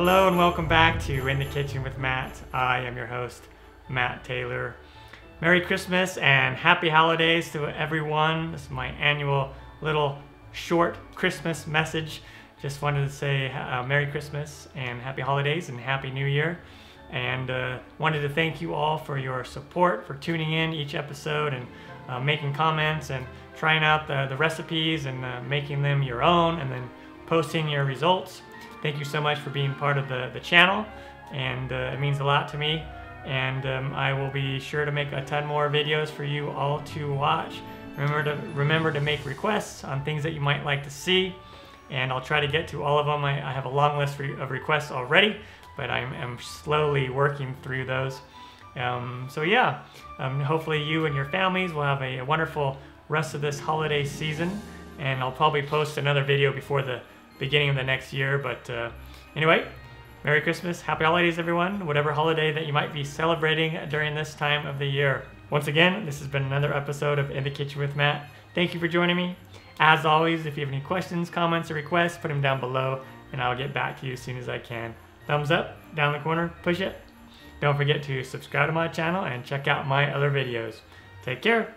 Hello and welcome back to In the Kitchen with Matt. I am your host, Matt Taylor. Merry Christmas and happy holidays to everyone. This is my annual little short Christmas message. Just wanted to say uh, Merry Christmas and Happy Holidays and Happy New Year. And uh, wanted to thank you all for your support, for tuning in each episode and uh, making comments and trying out the, the recipes and uh, making them your own and then posting your results. Thank you so much for being part of the, the channel and uh, it means a lot to me. And um, I will be sure to make a ton more videos for you all to watch. Remember to remember to make requests on things that you might like to see, and I'll try to get to all of them. I, I have a long list of requests already, but I'm, I'm slowly working through those. Um, so yeah, um, hopefully you and your families will have a, a, wonderful rest of this holiday season, and I'll probably post another video before the beginning of the next year. But uh, anyway, Merry Christmas, Happy Holidays, everyone, whatever holiday that you might be celebrating during this time of the year. Once again, this has been another episode of In the Kitchen with Matt. Thank you for joining me. As always, if you have any questions, comments, or requests, put them down below and I'll get back to you as soon as I can. Thumbs up, down the corner, push it. Don't forget to subscribe to my channel and check out my other videos. Take care.